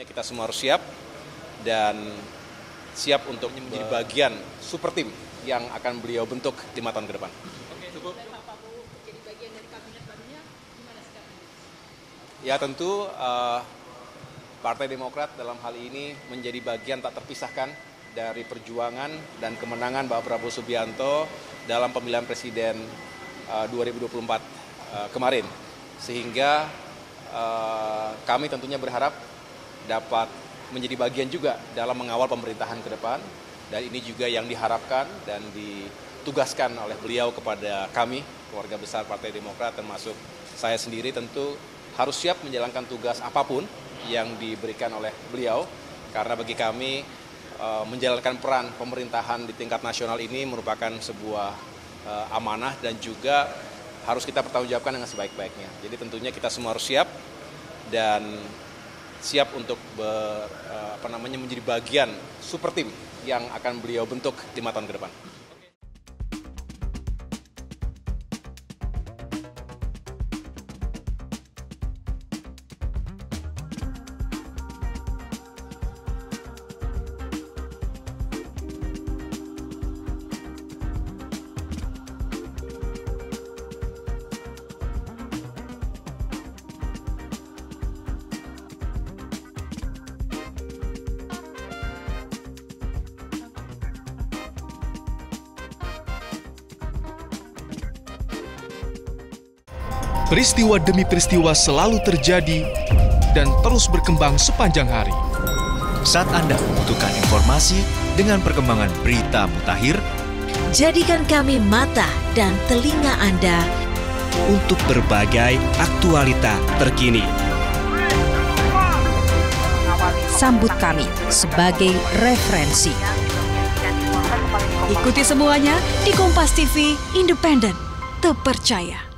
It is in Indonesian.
tentunya kita semua harus siap dan siap untuk menjadi bagian super tim yang akan beliau bentuk lima tahun ke depan. Ya tentu uh, Partai Demokrat dalam hal ini menjadi bagian tak terpisahkan dari perjuangan dan kemenangan Pak Prabowo Subianto dalam pemilihan presiden uh, 2024 uh, kemarin. Sehingga uh, kami tentunya berharap dapat menjadi bagian juga dalam mengawal pemerintahan ke depan dan ini juga yang diharapkan dan ditugaskan oleh beliau kepada kami keluarga besar Partai Demokrat termasuk saya sendiri tentu harus siap menjalankan tugas apa pun yang diberikan oleh beliau karena bagi kami eh, menjalankan peran pemerintahan di tingkat nasional ini merupakan sebuah eh, amanah dan juga harus kita pertanggungjawabkan dengan sebaik-baiknya. Jadi tentunya kita semua harus siap dan siap untuk ber, eh, apa namanya menjadi bagian super tim yang akan beliau bentuk lima tahun ke depan. Peristiwa demi peristiwa selalu terjadi dan terus berkembang sepanjang hari. Saat Anda membutuhkan informasi dengan perkembangan berita mutakhir, jadikan kami mata dan telinga Anda untuk berbagai aktualita terkini. Sambut kami sebagai referensi. Ikuti semuanya di Kompas TV Independen, terpercaya.